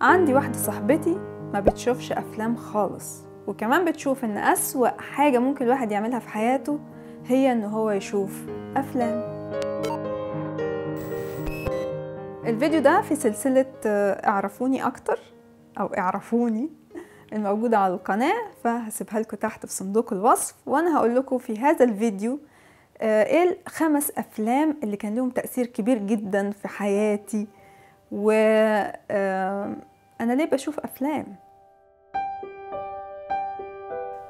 عندي واحدة صاحبتي ما بتشوفش أفلام خالص وكمان بتشوف إن أسوأ حاجة ممكن الواحد يعملها في حياته هي إن هو يشوف أفلام. الفيديو ده في سلسلة آه، اعرفوني أكتر أو اعرفوني الموجودة على القناة فهسيبها لكم تحت في صندوق الوصف وأنا هقول لكم في هذا الفيديو آه، إيه الخمس أفلام اللي كان لهم تأثير كبير جدا في حياتي و آه، أنا ليه بشوف أفلام؟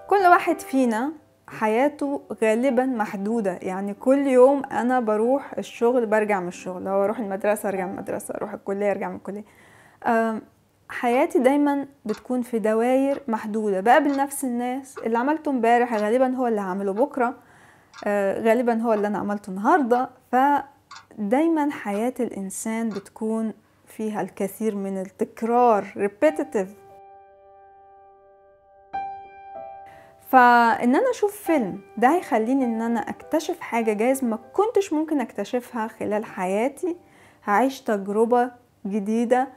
كل واحد فينا حياته غالبا محدودة. يعني كل يوم أنا بروح الشغل برجع من الشغل. لو أروح المدرسة أرجع من المدرسة. أروح الكلية أرجع من الكلية. آم، حياتي دايما بتكون في دواير محدودة. بقابل نفس الناس. اللي عملته امبارح غالبا هو اللي هعمله بكرة. آه، غالبا هو اللي أنا عملته النهاردة. فدايما حياة الإنسان بتكون فيها الكثير من التكرار repetitive. فإن أنا أشوف فيلم ده هيخليني إن أنا أكتشف حاجة جايز ما كنتش ممكن أكتشفها خلال حياتي. هعيش تجربة جديدة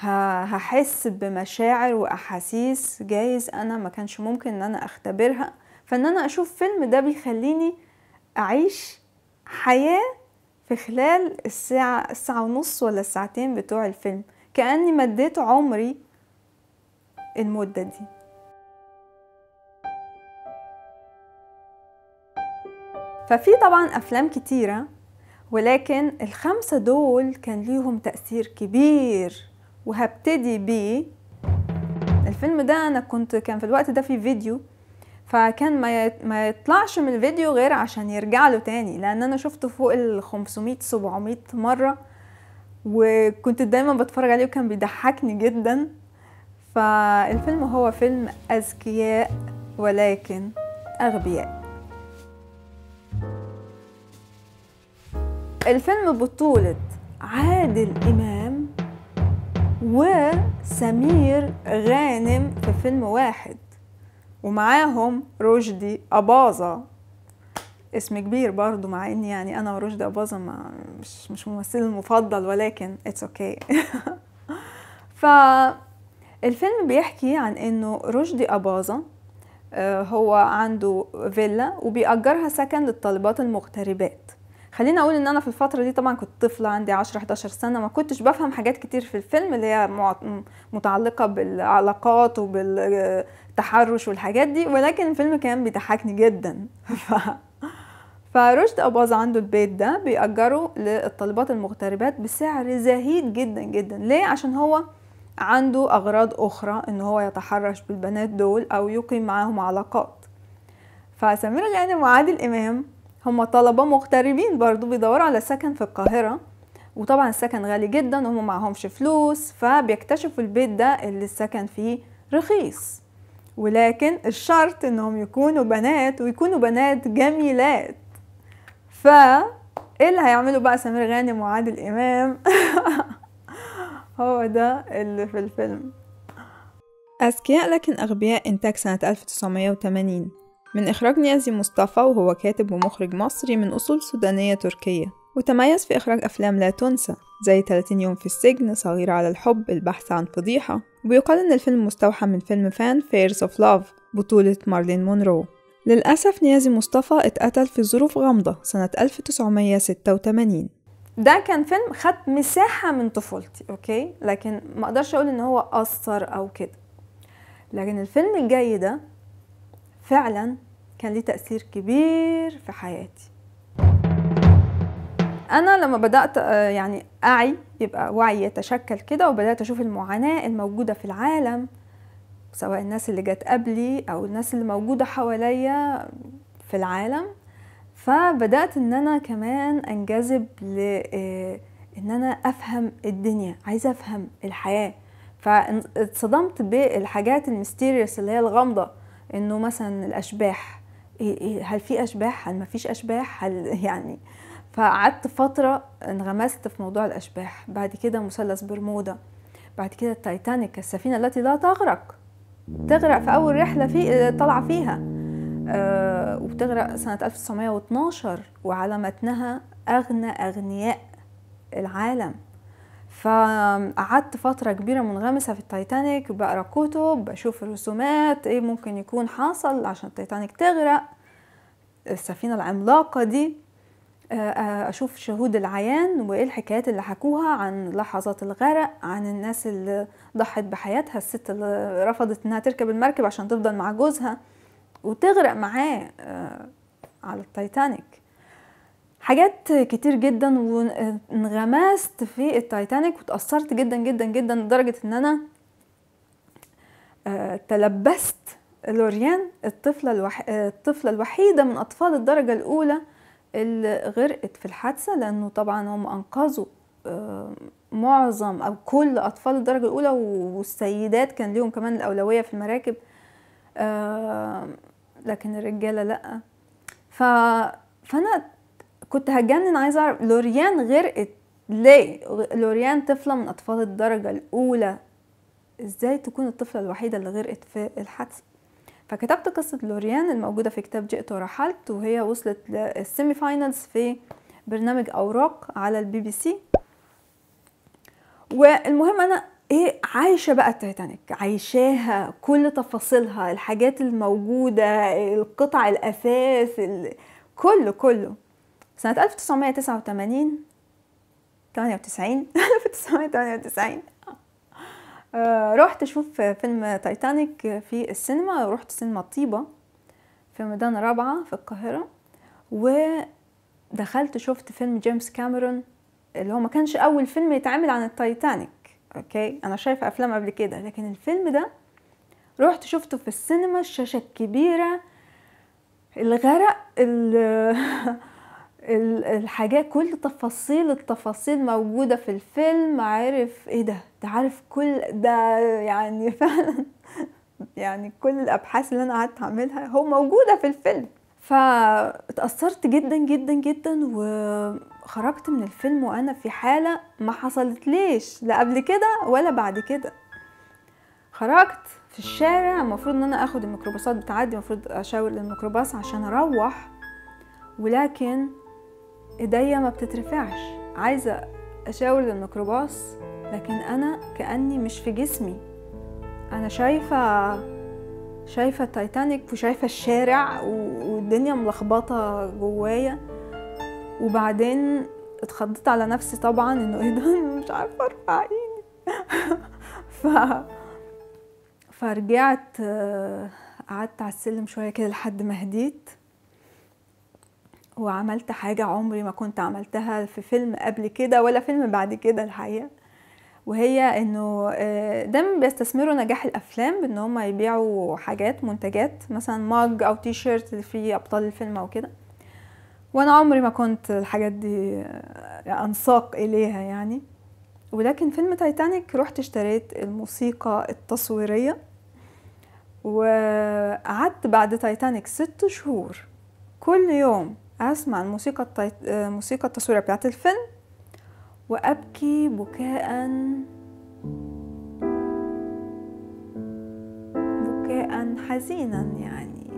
هحس بمشاعر وأحاسيس جايز أنا ما كانش ممكن إن أنا أختبرها. فإن أنا أشوف فيلم ده بيخليني أعيش حياة في خلال الساعة الساعة ونص ولا الساعتين بتوع الفيلم. كأني مديت عمري المدة دي. ففي طبعا أفلام كتيرة ولكن الخمسة دول كان ليهم تأثير كبير وهبتدي بيه. الفيلم ده أنا كنت كان في الوقت ده في فيديو فكان ما يطلعش من الفيديو غير عشان يرجع له تاني لأن أنا شفته فوق ال 500 700 مرة وكنت دايما بتفرج عليه وكان بيضحكني جدا. فالفيلم هو فيلم أذكياء ولكن أغبياء. الفيلم بطولة عادل إمام وسمير غانم في فيلم واحد. ومعاهم رشدي أباظة اسم كبير برضو مع إني يعني أنا ورشدي ما مش مش ممثلي المفضل ولكن it's okay okay. فالفيلم بيحكي عن إنه رشدي أباظة آه، هو عنده فيلا وبيأجرها سكن للطالبات المغتربات خليني أقول إن أنا في الفترة دي طبعا كنت طفلة عندي 10 11 سنة ما كنتش بفهم حاجات كتير في الفيلم اللي هي متعلقة بالعلاقات وبالتحرش والحاجات دي ولكن الفيلم كان بيضحكني جدا. ف... فرشد أباظة عنده البيت ده بيأجره للطالبات المغتربات بسعر زهيد جدا جدا. ليه؟ عشان هو عنده أغراض أخرى إن هو يتحرش بالبنات دول أو يقيم معاهم علاقات. فسمير غانم وعادل إمام هم طلبة مغتربين برضو بيدوروا على سكن في القاهرة. وطبعا السكن غالي جدا وهم معهمش فلوس فبيكتشفوا البيت ده اللي السكن فيه رخيص. ولكن الشرط إنهم يكونوا بنات ويكونوا بنات جميلات. ف إيه اللي هيعملوا بقى سمير غانم وعادل إمام؟ هو ده اللي في الفيلم. أذكياء لكن أغبياء إنتاج سنة 1980 من إخراج نيازي مصطفى وهو كاتب ومخرج مصري من أصول سودانية تركية. وتميز في إخراج أفلام لا تنسى زي 30 يوم في السجن صغيرة على الحب البحث عن فضيحة وبيقال إن الفيلم مستوحى من فيلم فان فيرز of love بطولة مارلين مونرو. للأسف نيازي مصطفى اتقتل في ظروف غامضة سنة 1986 ده كان فيلم خد مساحة من طفولتي okay؟ لكن ما أقدرش أقول إن هو أثر أو كده. لكن الفيلم الجاي ده فعلا كان ليه تأثير كبير في حياتي. أنا لما بدأت آه، يعني أعي يبقى وعي يتشكل كده وبدأت أشوف المعاناة الموجودة في العالم سواء الناس اللي جت قبلي أو الناس اللي موجودة حواليا في العالم. فبدأت إن أنا كمان أنجذب ل آه، إن أنا أفهم الدنيا عايزة أفهم الحياة. فاتصدمت بالحاجات الميستيريوس اللي هي الغامضة إنه مثلا الأشباح إيه إيه هل في أشباح؟ هل ما فيش أشباح؟ هل يعني فقعدت فترة انغمست في موضوع الأشباح بعد كده مثلث برمودا بعد كده التايتانيك السفينة التي لا تغرق. تغرق في أول رحلة في طالعة فيها. آه وبتغرق سنة 1912 وعلى متنها أغنى أغنياء العالم. فقعدت فترة كبيرة منغمسة في التايتانيك بقرأ كتب بشوف الرسومات إيه ممكن يكون حصل عشان التايتانيك تغرق. السفينة العملاقة دي أشوف شهود العيان وإيه الحكايات اللي حكوها عن لحظات الغرق عن الناس اللي ضحت بحياتها الست اللي رفضت إنها تركب المركب عشان تفضل مع جوزها وتغرق معاه على التايتانيك. حاجات كتير جدا وانغمست في التايتانيك وتأثرت جدا جدا جدا لدرجة إن أنا تلبست لوريان الطفلة, الوح... الطفلة الوحيدة من أطفال الدرجة الأولى اللي غرقت في الحادثة لأنه طبعا هم أنقذوا معظم أو كل أطفال الدرجة الأولى والسيدات كان ليهم كمان الأولوية في المراكب لكن الرجالة لأ. ف... فأنا كنت هتجنن عايزة أعرف لوريان غرقت ليه؟ لوريان طفلة من أطفال الدرجة الأولى إزاي تكون الطفلة الوحيدة اللي غرقت في الحادثة؟ فكتبت قصة لوريان الموجودة في كتاب جئت ورحلت وهي وصلت للسيمي فاينلز في برنامج أوراق على البي بي سي. والمهم أنا إيه عايشة بقى التايتانيك عايشاها كل تفاصيلها الحاجات الموجودة القطع الأثاث كله كله. سنة 1989 98 1998 آه رحت أشوف فيلم تايتانيك في السينما رحت سينما طيبة في ميدان رابعة في القاهرة ودخلت شفت فيلم جيمس كاميرون اللي هو ما كانش أول فيلم يتعمل عن التايتانيك okay؟ أنا شايفة أفلام قبل كده لكن الفيلم ده رحت شفته في السينما الشاشة الكبيرة الغرق الحاجات كل تفاصيل التفاصيل موجودة في الفيلم عارف إيه ده؟ ده عارف كل ده يعني فعلا يعني كل الأبحاث اللي أنا قعدت أعملها هو موجودة في الفيلم. فاتأثرت جدا جدا جدا وخرجت من الفيلم وأنا في حالة ما حصلت ليش لا قبل كده ولا بعد كده. خرجت في الشارع المفروض إن أنا آخد الميكروباصات بتعدي المفروض أشاور للميكروباص عشان أروح ولكن إيديا ما بتترفعش. عايزة أشاور للميكروباص لكن أنا كأني مش في جسمي. أنا شايفة شايفة التايتانيك وشايفة الشارع والدنيا ملخبطة جوايا. وبعدين اتخضيت على نفسي طبعا إنه إيه ده؟ مش عارفة أرفع إيدي. ف فرجعت قعدت على السلم شوية كده لحد ما هديت. وعملت حاجة عمري ما كنت عملتها في فيلم قبل كده ولا فيلم بعد كده الحقيقة. وهي إنه دايما بيستثمروا نجاح الأفلام بإن هم يبيعوا حاجات منتجات مثلا mug أو تي شيرت في أبطال الفيلم أو كده. وأنا عمري ما كنت الحاجات دي أنساق إليها يعني. ولكن فيلم تايتانيك رحت اشتريت الموسيقى التصويرية. وقعدت بعد تايتانيك ست شهور. كل يوم أسمع الموسيقى التايت... الموسيقى التصويرية بتاعت الفيلم وأبكي بكاء بكاء حزينا يعني.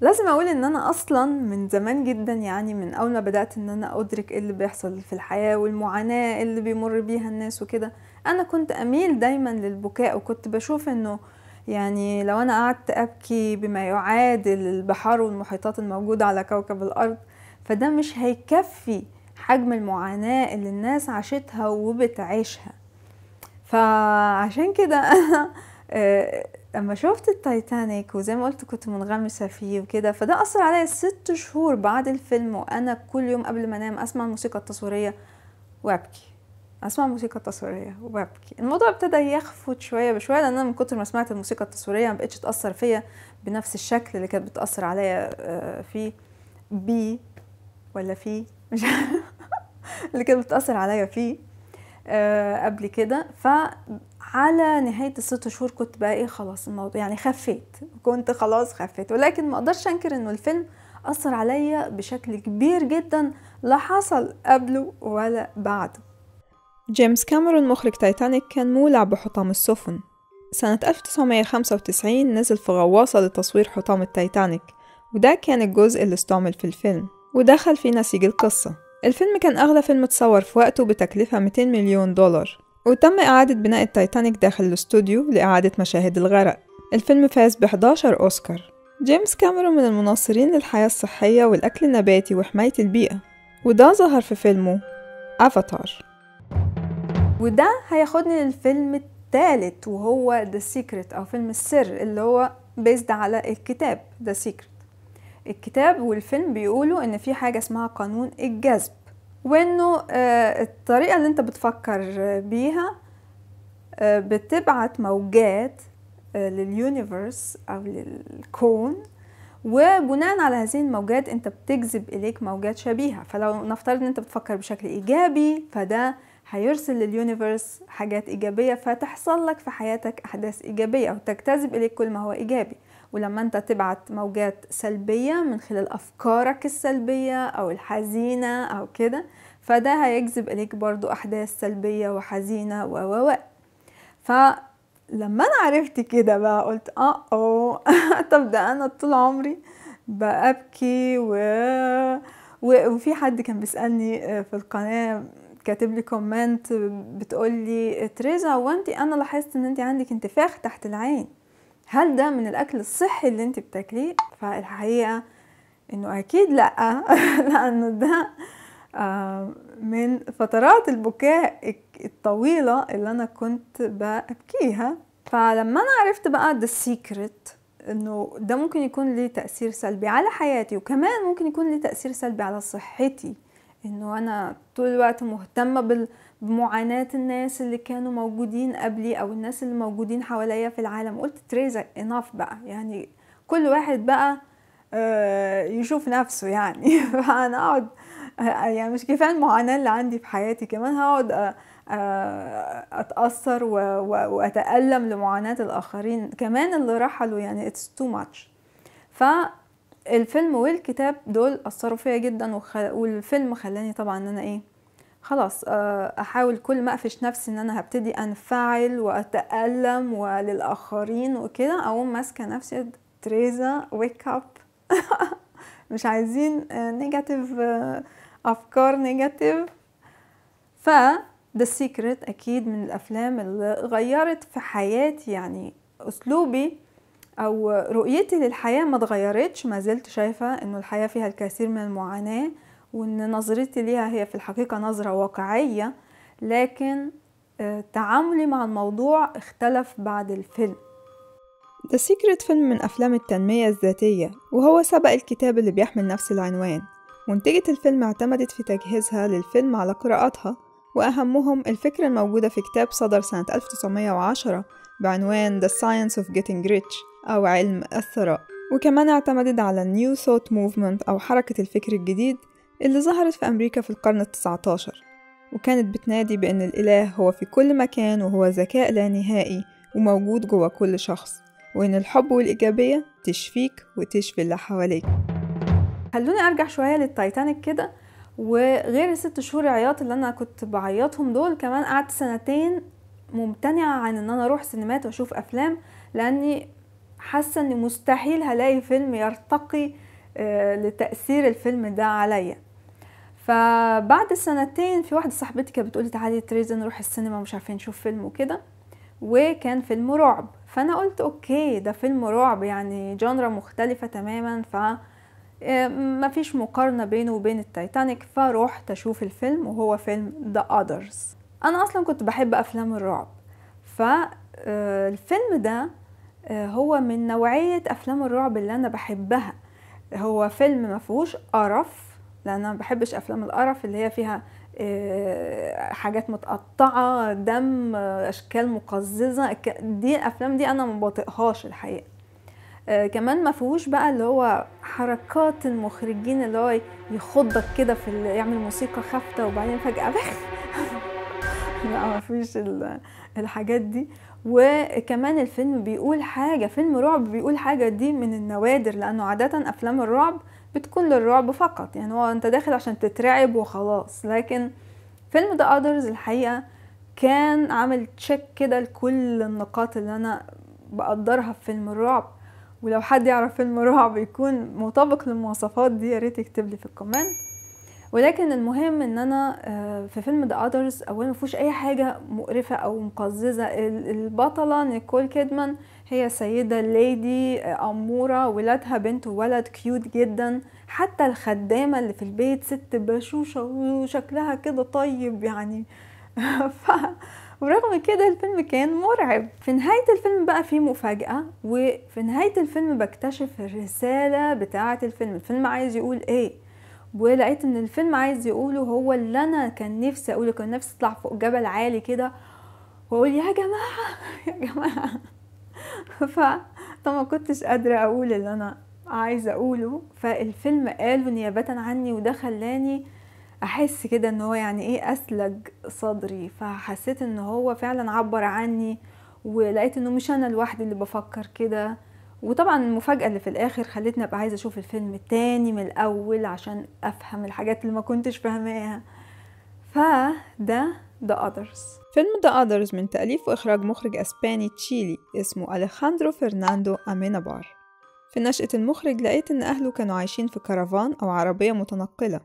لازم أقول إن أنا أصلا من زمان جدا يعني من أول ما بدأت إن أنا أدرك إيه اللي بيحصل في الحياة والمعاناة اللي بيمر بيها الناس وكده. أنا كنت أميل دايما للبكاء وكنت بشوف إنه يعني لو أنا قعدت أبكي بما يعادل البحار والمحيطات الموجودة على كوكب الأرض فده مش هيكفي حجم المعاناة اللي الناس عاشتها وبتعيشها. فعشان كده أنا لما شفت التايتانيك وزي ما قلت كنت منغمسة فيه وكده فده أثر عليا ست شهور بعد الفيلم وأنا كل يوم قبل ما أنام أسمع الموسيقى التصويرية وأبكي. أسمع الموسيقى التصويرية وأبكي الموضوع ابتدى يخفت شوية بشوية لأن أنا من كتر ما سمعت الموسيقى التصويرية ما بقتش تأثر فيا بنفس الشكل اللي كانت بتأثر عليا فيه بي ولا فيه مش اللي كانت بتأثر عليا فيه قبل كده. ف على نهاية الست شهور كنت بقى إيه خلاص الموضوع يعني خفيت. كنت خلاص خفيت. ولكن ما أقدرش أنكر إنه الفيلم أثر عليا بشكل كبير جدا لا حصل قبله ولا بعده. جيمس كاميرون مخرج تايتانيك كان مولع بحطام السفن. سنة 1995 نزل في غواصة لتصوير حطام التايتانيك وده كان الجزء اللي استعمل في الفيلم ودخل في نسيج القصة. الفيلم كان أغلى فيلم اتصور في وقته بتكلفة 200 مليون دولار وتم إعادة بناء التايتانيك داخل الاستوديو لإعادة مشاهد الغرق. الفيلم فاز ب 11 أوسكار. جيمس كاميرون من المناصرين للحياة الصحية والأكل النباتي وحماية البيئة وده ظهر في فيلمه أفاتار وده هياخدني للفيلم الثالث وهو The Secret أو فيلم السر اللي هو بيزد على الكتاب The Secret. الكتاب والفيلم بيقولوا إن في حاجة اسمها قانون الجذب وإنه آه، الطريقة اللي أنت بتفكر بيها آه، بتبعت موجات آه، لل universe أو للكون وبناء على هذه الموجات أنت بتجذب إليك موجات شبيهة. فلو نفترض إن أنت بتفكر بشكل إيجابي فده هيرسل لل universe حاجات إيجابية فتحصل لك في حياتك أحداث إيجابية أو تجتذب إليك كل ما هو إيجابي. ولما أنت تبعت موجات سلبية من خلال أفكارك السلبية أو الحزينة أو كده فده هيجذب إليك برضو أحداث سلبية وحزينة و و و. فلما أنا عرفت كده بقى قلت آه آه طب ده أنا طول عمري بأبكي و... و... وفي حد كان بيسألني في القناة كاتب لي كومنت بتقول لي تريزا هو انت أنا لاحظت إن انت عندك انتفاخ تحت العين. هل ده من الأكل الصحي اللي انت بتاكليه? فالحقيقة إنه أكيد لأ. لأنه ده من فترات البكاء الطويلة اللي أنا كنت ببكيها. فلما أنا عرفت بقى ده السيكريت إنه ده ممكن يكون ليه تأثير سلبي على حياتي وكمان ممكن يكون ليه تأثير سلبي على صحتي. إنه أنا طول الوقت مهتمة بمعاناة الناس اللي كانوا موجودين قبلي أو الناس اللي موجودين حواليا في العالم. قلت تريزا اناف بقى. يعني كل واحد بقى يشوف نفسه يعني. فأنا أقعد يعني مش كفاية المعاناة اللي عندي في حياتي كمان هقعد أتأثر وأتألم لمعاناة الآخرين. كمان اللي رحلوا يعني it's too much ف الفيلم والكتاب دول أثروا فيا جدا. والفيلم خلاني طبعا إن أنا إيه خلاص أحاول كل ما أقفش نفسي إن أنا هبتدي أنفعل وأتألم وللآخرين وكده أقوم ماسكة نفسي تريزا wake up مش عايزين negative أفكار negative ف The Secret أكيد من الأفلام اللي غيرت في حياتي يعني أسلوبي أو رؤيتي للحياة ما اتغيرتش. ما زلت شايفة إنه الحياة فيها الكثير من المعاناة وإن نظرتي ليها هي في الحقيقة نظرة واقعية. لكن تعاملي مع الموضوع اختلف بعد الفيلم. The Secret فيلم من أفلام التنمية الذاتية وهو سبق الكتاب اللي بيحمل نفس العنوان. منتجة الفيلم اعتمدت في تجهيزها للفيلم على قراءاتها وأهمهم الفكرة الموجودة في كتاب صدر سنة 1910 بعنوان The Science of Getting Rich أو علم الثراء. وكمان اعتمدت على New Thought Movement أو حركة الفكر الجديد اللي ظهرت في أمريكا في القرن التسعة عشر وكانت بتنادي بأن الإله هو في كل مكان وهو ذكاء لا نهائي وموجود جوا كل شخص. وإن الحب والإيجابية تشفيك وتشفي اللي حواليك. خلوني أرجع شوية للتايتانيك كده وغير الست شهور عياط اللي أنا كنت بعيطهم دول كمان قعدت سنتين ممتنعة عن إن أنا أروح سينمات وأشوف أفلام لأني حاسة إن مستحيل هلاقي فيلم يرتقي لتأثير الفيلم ده عليا. فبعد سنتين في واحدة صاحبتي كانت بتقولي تعالي تريزا نروح السينما مش عارفين نشوف فيلم وكده وكان فيلم رعب. فأنا قلت okay ده فيلم رعب يعني genre مختلفة تماما ف مفيش مقارنة بينه وبين التايتانيك فروحت أشوف الفيلم وهو فيلم The Others. أنا أصلا كنت بحب أفلام الرعب. فالفيلم ده هو من نوعية أفلام الرعب اللي أنا بحبها. هو فيلم ما فيهوش قرف لأن أنا ما بحبش أفلام القرف اللي هي فيها حاجات متقطعة دم أشكال مقززة. دي الأفلام دي أنا ما بطيقهاش الحقيقة. كمان ما فيهوش بقى اللي هو حركات المخرجين اللي هو يخضك كده في يعمل موسيقى خافتة وبعدين فجأة بخ لا ما فيش الحاجات دي. وكمان الفيلم بيقول حاجة فيلم رعب بيقول حاجة دي من النوادر لأنه عادة أفلام الرعب بتكون للرعب فقط. يعني هو أنت داخل عشان تترعب وخلاص. لكن فيلم The Others الحقيقة كان عامل check كده لكل النقاط اللي أنا بقدرها في فيلم الرعب. ولو حد يعرف فيلم رعب يكون مطابق للمواصفات دي يا ريت في ال comment. ولكن المهم إن أنا آه، في فيلم The Others اولا مفيهوش أي حاجة مقرفة أو مقززة. ال- البطلة نيكول كيدمان هي سيدة lady آه، أمورة ولادها بنت وولد cute جدا. حتى الخدامة اللي في البيت ست بشوشة وشكلها كده طيب يعني. ف ورغم كده الفيلم كان مرعب. في نهاية الفيلم بقى في مفاجأة وفي نهاية الفيلم بكتشف الرسالة بتاعة الفيلم. الفيلم عايز يقول إيه؟ ولقيت إن الفيلم عايز يقوله هو اللي أنا كان نفسي أقوله كان نفسي أطلع فوق جبل عالي كده وأقول يا جماعة يا جماعة. فطبعا ما كنتش قادرة أقول اللي أنا عايزة أقوله. فالفيلم قاله نيابة عني وده خلاني أحس كده إن هو يعني إيه أسلج صدري. فحسيت إن هو فعلا عبر عني ولقيت إنه مش أنا لوحدي اللي بفكر كده. وطبعا المفاجأة اللي في الآخر خلتني أبقى عايزة أشوف الفيلم تاني من الأول عشان أفهم الحاجات اللي ما كنتش فاهماها. فده The Others. فيلم The Others من تأليف وإخراج مخرج أسباني تشيلي اسمه أليخاندرو فرناندو أمينابار. في نشأة المخرج لقيت إن أهله كانوا عايشين في كرفان أو عربية متنقلة.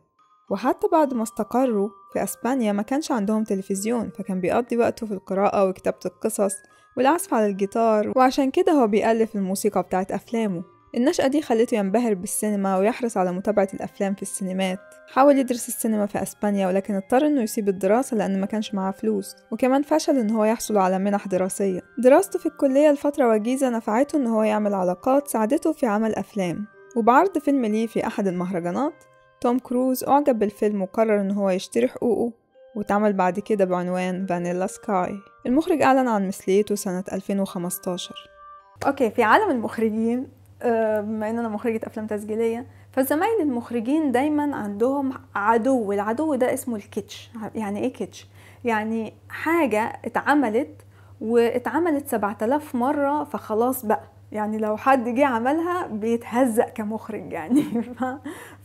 وحتى بعد ما استقروا في أسبانيا ما كانش عندهم تلفزيون فكان بيقضي وقته في القراءة وكتابة القصص. والعزف على الجيتار وعشان كده هو بيألف الموسيقى بتاعت أفلامه. النشأة دي خلته ينبهر بالسينما ويحرص على متابعة الأفلام في السينمات. حاول يدرس السينما في أسبانيا ولكن اضطر إنه يسيب الدراسة لأن ما كانش معاه فلوس. وكمان فشل إن هو يحصل على منح دراسية. دراسته في الكلية لفترة وجيزة نفعته إن هو يعمل علاقات ساعدته في عمل أفلام. وبعرض فيلم ليه في أحد المهرجانات توم كروز أعجب بالفيلم وقرر إن هو يشتري حقوقه واتعمل بعد كده بعنوان Vanilla Sky المخرج أعلن عن مثليته سنة 2015 okay في عالم المخرجين آه، بما إن أنا مخرجة أفلام تسجيلية فزمايل المخرجين دايما عندهم عدو والعدو ده اسمه ال kitsch. يعني إيه kitsch؟ يعني حاجة اتعملت واتعملت 7000 مرة فخلاص بقى. يعني لو حد جه عملها بيتهزق كمخرج يعني. ف...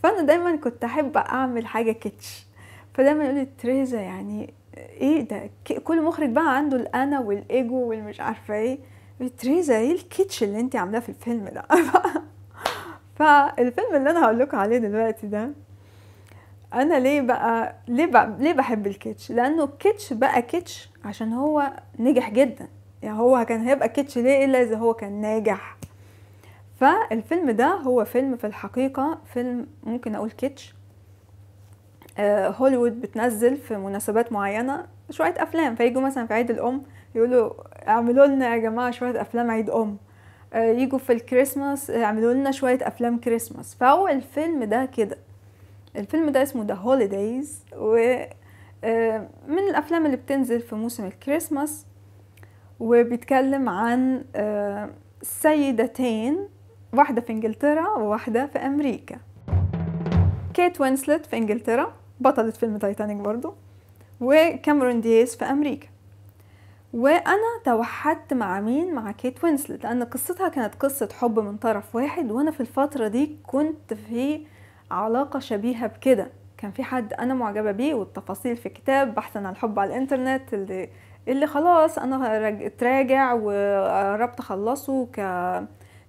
فأنا دايما كنت أحب أعمل حاجة kitsch. فدايما يقول لي تريزا يعني إيه ده؟ كل مخرج بقى عنده الأنا والإيجو والمش عارفة إيه. تريزا إيه ال kitsch اللي انت عاملاه في الفيلم ده؟ فالفيلم اللي أنا هقول لكم عليه دلوقتي ده أنا ليه بقى ليه بقى ليه بحب ال kitsch؟ لأنه ال kitsch بقى kitsch عشان هو نجح جدا. يعني هو كان هيبقى kitsch ليه إلا إذا هو كان ناجح. فالفيلم ده هو فيلم في الحقيقة فيلم ممكن أقول kitsch. هوليوود بتنزل في مناسبات معينة شوية أفلام فيجوا مثلا في عيد الأم يقولوا اعملوا لنا يا جماعة شوية أفلام عيد أم. آه، يجوا في الكريسماس آه، اعملوا لنا شوية أفلام كريسماس. فهو الفيلم ده كده الفيلم ده اسمه The Holidays و آه، من الأفلام اللي بتنزل في موسم الكريسماس وبيتكلم عن آه، سيدتين واحدة في إنجلترا وواحدة في أمريكا. كيت وينسلت في إنجلترا. بطلة فيلم تايتانيك برضو وكاميرون دياز في أمريكا. وأنا توحدت مع مين؟ مع كيت وينسلت لأن قصتها كانت قصة حب من طرف واحد وأنا في الفترة دي كنت في علاقة شبيهة بكده. كان في حد أنا معجبة بيه والتفاصيل في كتاب بحثا عن الحب على الإنترنت اللي اللي خلاص أنا راج- تراجع وقربت أخلصه ك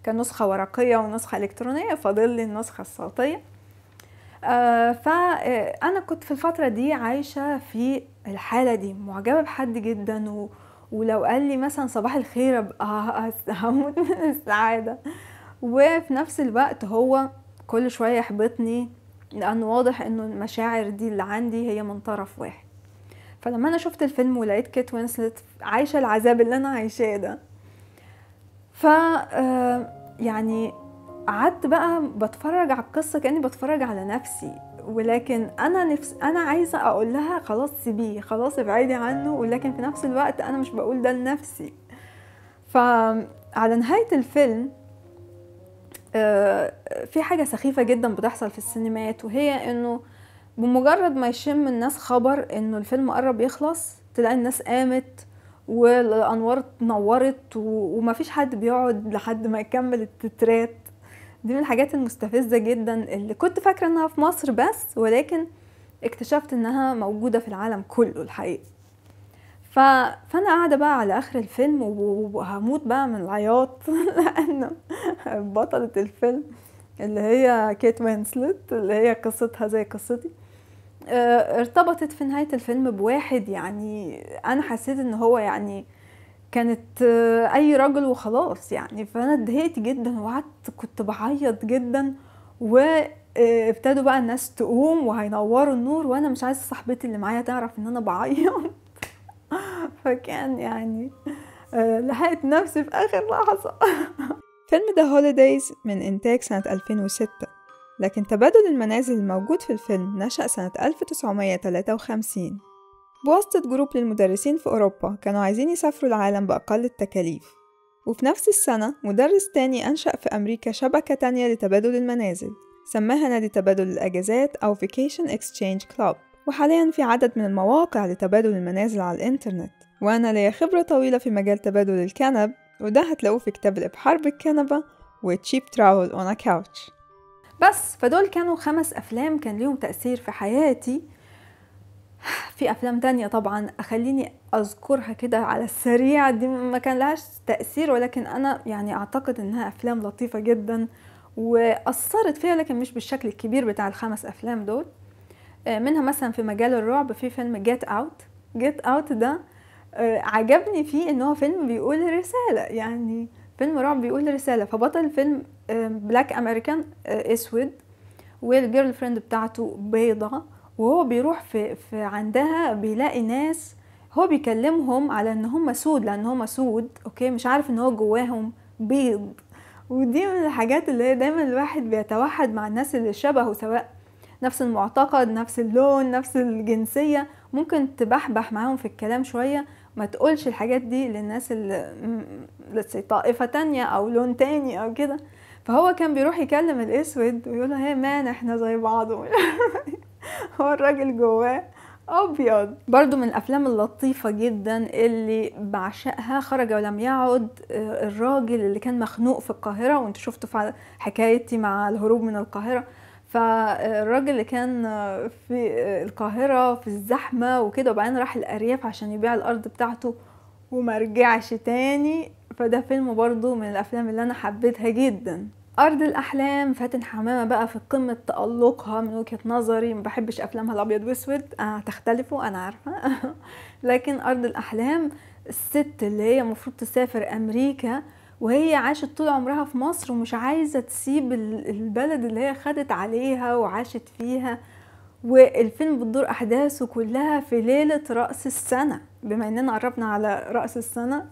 كنسخة ورقية ونسخة إلكترونية فاضل لي النسخة الصوتية. آه فأنا كنت في الفترة دي عايشة في الحالة دي معجبة بحد جدا و... ولو قال لي مثلا صباح الخير ابقى هموت من السعادة. وفي نفس الوقت هو كل شوية يحبطني لأنه واضح إنه المشاعر دي اللي عندي هي من طرف واحد. فلما أنا شفت الفيلم ولقيت كيت وينسلت عايشة العذاب اللي أنا عايشاه ده. ف آه، يعني قعدت بقى بتفرج على القصة كأني بتفرج على نفسي. ولكن أنا نفس أنا عايزة أقول لها خلاص سيبيه خلاص ابعدي عنه. ولكن في نفس الوقت أنا مش بقول ده لنفسي. فعلى نهاية الفيلم آه، في حاجة سخيفة جدا بتحصل في السينمات وهي إنه بمجرد ما يشم الناس خبر إنه الفيلم قرب يخلص تلاقي الناس قامت والأنوار اتنورت ومفيش حد بيقعد لحد ما يكمل التترات. دي من الحاجات المستفزة جدا اللي كنت فاكرة إنها في مصر بس ولكن اكتشفت إنها موجودة في العالم كله الحقيقة. ف... فأنا قاعدة بقى على آخر الفيلم وهموت بقى من العياط لأنه بطلة الفيلم اللي هي كيت وينسلت اللي هي قصتها زي قصتي آه، ارتبطت في نهاية الفيلم بواحد يعني أنا حسيت إن هو يعني كانت آه، أي راجل وخلاص يعني. فأنا اتضايقت جدا وقعدت كنت بعيط جدا وابتدوا بقى الناس تقوم وهينوروا النور وأنا مش عايزة صاحبتي اللي معايا تعرف إن أنا بعيط. فكان يعني آه، لحقت نفسي في آخر لحظة. فيلم ذا هوليدايز من إنتاج سنة 2006 لكن تبادل المنازل الموجود في الفيلم نشأ سنة 1953 بواسطة جروب للمدرسين في أوروبا كانوا عايزين يسافروا العالم بأقل التكاليف. وفي نفس السنة مدرس تاني أنشأ في أمريكا شبكة تانية لتبادل المنازل سماها نادي تبادل الأجازات أو Vacation Exchange Club وحاليا في عدد من المواقع لتبادل المنازل على الإنترنت. وأنا ليا خبرة طويلة في مجال تبادل الكنب وده هتلاقوه في كتاب الإبحار بالكنبة و Cheap Travel on a Couch. بس فدول كانوا خمس أفلام كان ليهم تأثير في حياتي في أفلام تانية طبعا. أخليني أذكرها كده على السريع. دي ما كان لهاش تأثير ولكن أنا يعني أعتقد إنها أفلام لطيفة جدا وأثرت فيها لكن مش بالشكل الكبير بتاع الخمس أفلام دول. آه، منها مثلا في مجال الرعب في فيلم جيت أوت جيت أوت ده آه، عجبني فيه إن هو فيلم بيقول رسالة. يعني فيلم رعب بيقول رسالة. فبطل الفيلم black American اسود وال girlfriend بتاعته بيضة. وهو بيروح في, في عندها بيلاقي ناس هو بيكلمهم على إن هم سود لأن هم سود أوكي؟ مش عارف إن هو جواهم بيض. ودي من الحاجات اللي هي دايما الواحد بيتوحد مع الناس اللي شبهه سواء نفس المعتقد نفس اللون نفس الجنسية. ممكن تبحبح معاهم في الكلام شوية. ما تقولش الحاجات دي للناس اللي طائفة تانية أو لون تاني أو كده. فهو كان بيروح يكلم الأسود ويقول له هي مان إحنا زي بعض. هو الراجل جواه أبيض. برضو من الأفلام اللطيفة جدا اللي بعشقها خرج ولم يعد آه، الراجل اللي كان مخنوق في القاهرة وانت شفتوا في حكايتي مع الهروب من القاهرة. فالراجل اللي كان في القاهرة في الزحمة وكده وبعدين راح الأرياف عشان يبيع الأرض بتاعته وما رجعش تاني. فده فيلم برضو من الأفلام اللي أنا حبيتها جدا. أرض الأحلام. فاتن حمامة بقى في قمة تألقها من وجهة نظري. ما بحبش أفلامها الأبيض وأسود. آه تختلفوا أنا عارفة. لكن أرض الأحلام الست اللي هي المفروض تسافر أمريكا وهي عاشت طول عمرها في مصر ومش عايزة تسيب ال- البلد اللي هي خدت عليها وعاشت فيها. والفيلم بتدور أحداثه كلها في ليلة رأس السنة. بما إننا قربنا على رأس السنة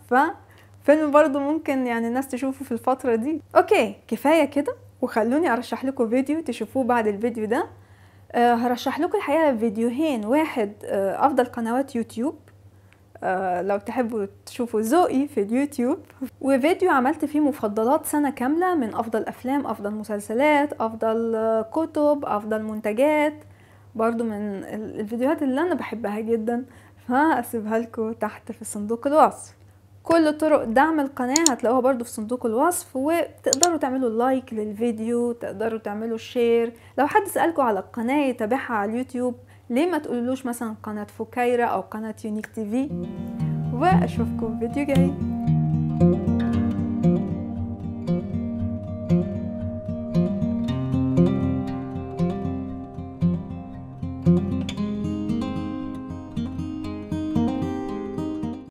ففيلم برضو ممكن يعني الناس تشوفه في الفترة دي. أوكي كفاية كده وخلوني أرشح لكم فيديو تشوفوه بعد الفيديو ده. أه هرشح لكم الحقيقة فيديوهين. واحد أه أفضل قنوات يوتيوب. آه، لو تحبوا تشوفوا ذوقي في اليوتيوب. وفيديو عملت فيه مفضلات سنة كاملة من أفضل أفلام أفضل مسلسلات أفضل آه، كتب أفضل منتجات. برضو من ال- الفيديوهات اللي أنا بحبها جدا. فهسيبها لكم تحت في صندوق الوصف. كل طرق دعم القناة هتلاقوها برضو في صندوق الوصف وتقدروا تعملوا like للفيديو تقدروا تعملوا share لو حد سألكوا على القناة يتابعها على اليوتيوب ليه ما تقولولوش مثلا قناة فكيرة أو قناة Unique TV وأشوفكم في فيديو جاي.